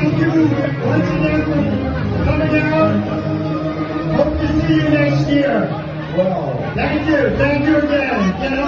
Thank you once again for coming out. Hope to see you next year. Well, thank you. Thank you again.